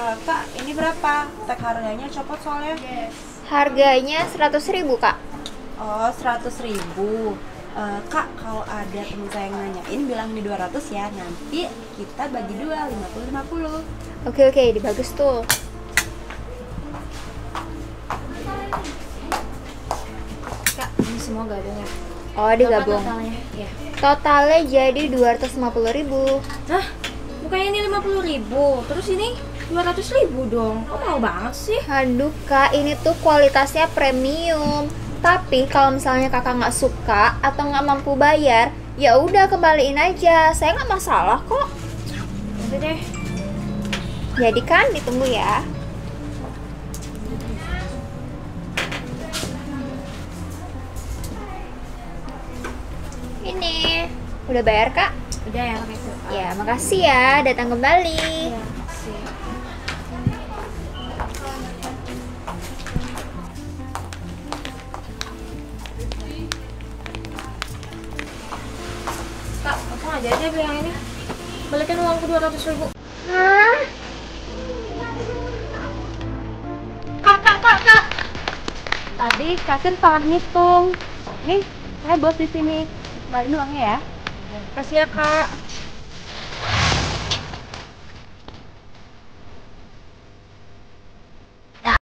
Eh, kak, ini berapa? Tag harganya copot soalnya. Harganya 100 ribu kak. Oh, 100 ribu. Eh, kak, kalau ada temen saya yang nanyain, bilang ini 200 ya. Nanti kita bagi dua, 50-50. Oke oke, di bagus tuh. Kak, ini semua gak ada ya? Oh digabung. Totalnya? Ya. Totalnya jadi 250 ribu. Hah? Bukannya ini 50 ribu, terus ini 200 ribu dong. Kok mau banget sih? Aduh kak, ini tuh kualitasnya premium. Tapi kalau misalnya kakak nggak suka atau nggak mampu bayar, ya udah kembaliin aja. Saya nggak masalah kok. Udah deh. Jadi kan ditunggu ya. Ini udah bayar kak? Udah ya pakai itu. Ya makasih ya, datang kembali. Iya, aja aja ini. Balikin uangku 200 ribu. Hah? Kakak, kakak. Tadi kakak salah ngitung. Nih, saya bos di sini. Kembaliin uangnya ya. Kasih ya, Kak.